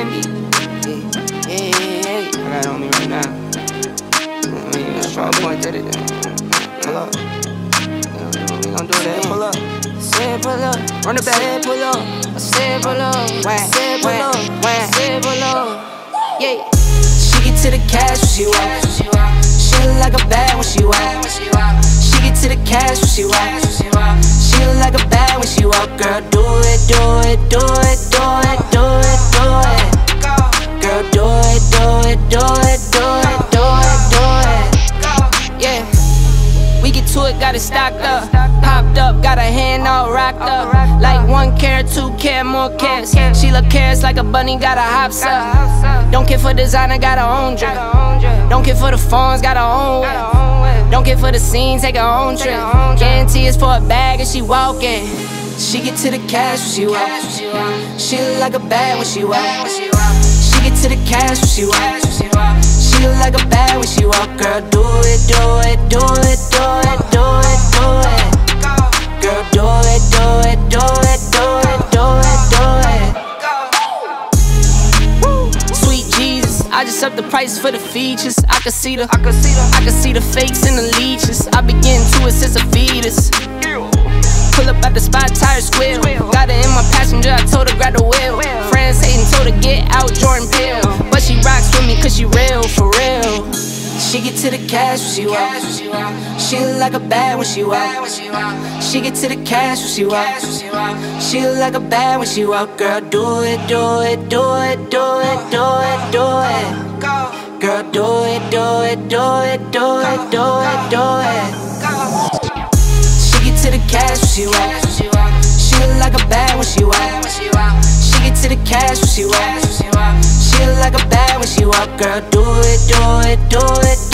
Cindy. Yeah, yeah, yeah, yeah. I got on me right now. I mean, that's strong point, did it. Pull up. We gon' do that. Pull up. Say pull up. Run it back. Say pull up. I said pull up. Say pull up. Say pull up. Yeah. She get to the cash when she walk. She look like a bad when she walk. She get to the cash when she walk. She look like a bad when she walk. Girl, do it, do it, do it, Get to it, got it stocked up. Popped up, got a hand all rocked up. Like one carat, two carat, more carats. She look carrots like a bunny, got a hops up. Don't care for designer, got her own drip. Don't care for the phones, got her own whip. Don't care for the scene, take her own trip. Guarantee it's for a bag and she walking. She get to the cash when she walk. She look like a bag when she walk. She get to the cash when she walk. She look like a bag when she walk. Girl, do it, do it, do it, do it, I just up the price for the features. I can see the, I can see the, I can see the fakes and the leeches. I getting to it since a fetus. Pull up at the spot, tires squeal. Got it in my passenger, I told her grab the wheel. Friends hating, told her get out, Jordan Peele. But she rocks with me cause she. She get to the cash when she walk. She look like a bad when she walk. She get to the cash when she walk. She look like a bad when she walk. Girl, do it, do it, do it, do it, do it, do it. Girl, do it, do it, do it, do it, do it, do it. She get to the cash when she walk. She look like a bad when she walk. She get to the cash when she walk. Girl, do it, do it, do it,